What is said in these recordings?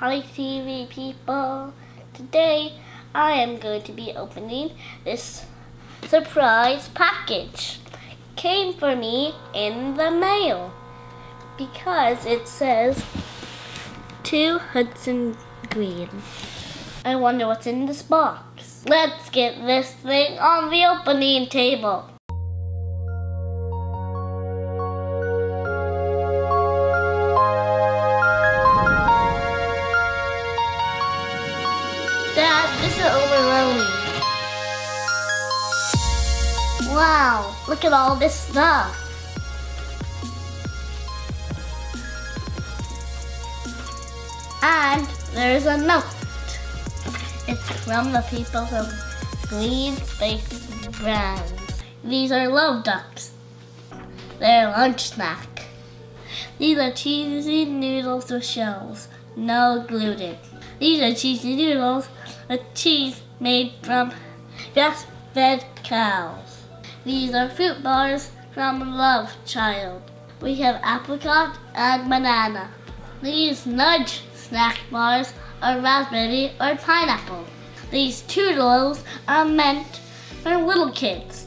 Hi TV people. Today I am going to be opening this surprise package. Came for me in the mail because it says to Hudson Greene. I wonder what's in this box. Let's get this thing on the opening table. Wow, look at all this stuff. And there's a note. It's from the people from GreenSpace Brands. These are love ducks. They're lunch snack. These are cheesy noodles with shells, no gluten. These are cheesy noodles with cheese made from grass-fed cows. These are fruit bars from Love Child. We have apricot and banana. These nudge snack bars are raspberry or pineapple. These Toodles are meant for little kids.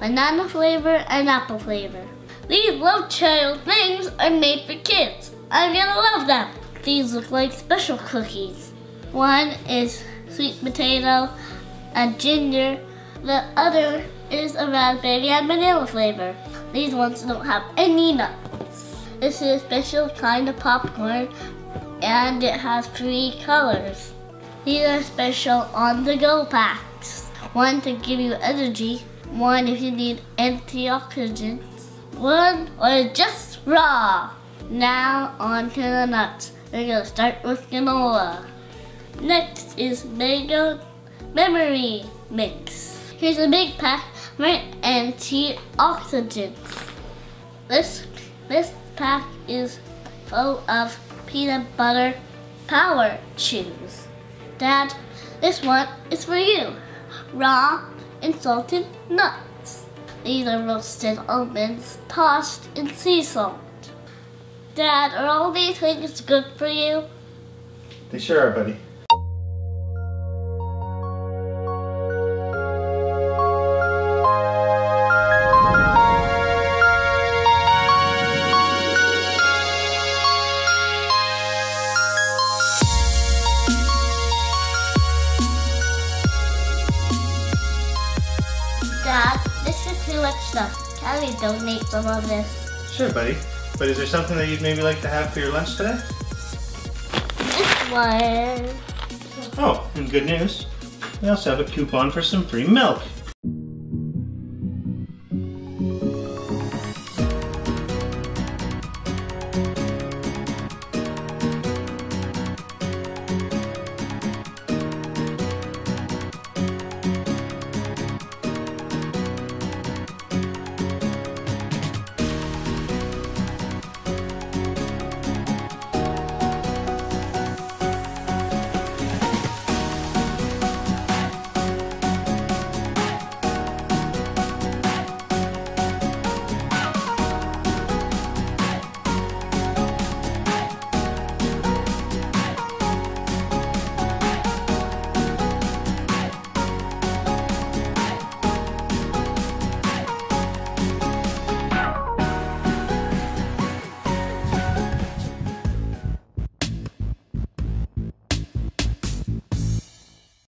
Banana flavor and apple flavor. These Love Child things are made for kids. I'm gonna love them. These look like special cookies. One is sweet potato and ginger. The other is a raspberry and vanilla flavor. These ones don't have any nuts. This is a special kind of popcorn and it has three colors. These are special on-the-go packs. One to give you energy, one if you need antioxidants, one or just raw. Now on to the nuts. We're gonna start with granola. Next is mango memory mix. Here's a big pack for antioxidants. This this pack is full of peanut butter power chews. Dad, this one is for you. Raw and salted nuts. These are roasted almonds tossed in sea salt. Dad, are all these things good for you? They sure are, buddy. This is too much stuff. Can we donate some of this? Sure, buddy. But is there something that you'd maybe like to have for your lunch today? This one. Oh, and good news. We also have a coupon for some free milk.